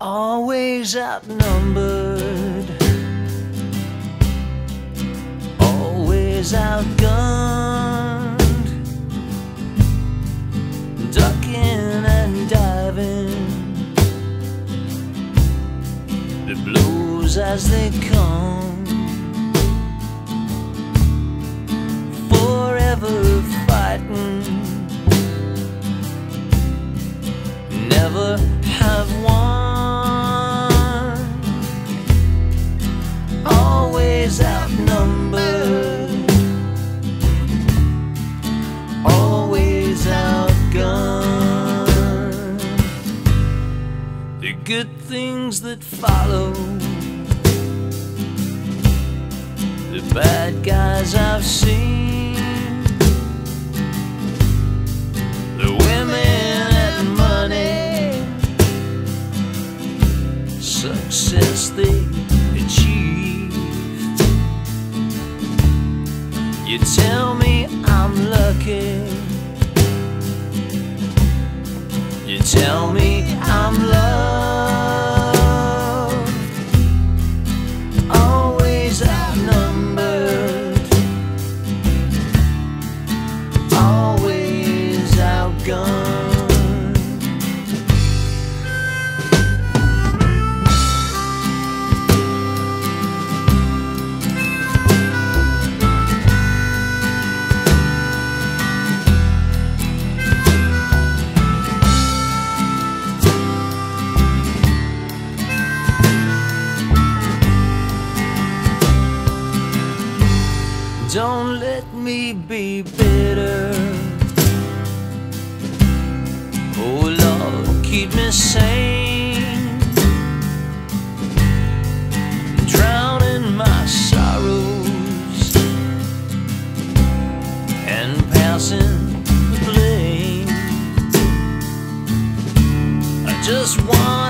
always outnumbered, always outgunned, ducking and diving, the blows as they come, good things that follow. The bad guys I've seen. The women and money. Success they achieve. You tell me I'm lucky. You tell me Don't let me be bitter. Keep me sane. Drowning my sorrows and passing the blame. I just wanted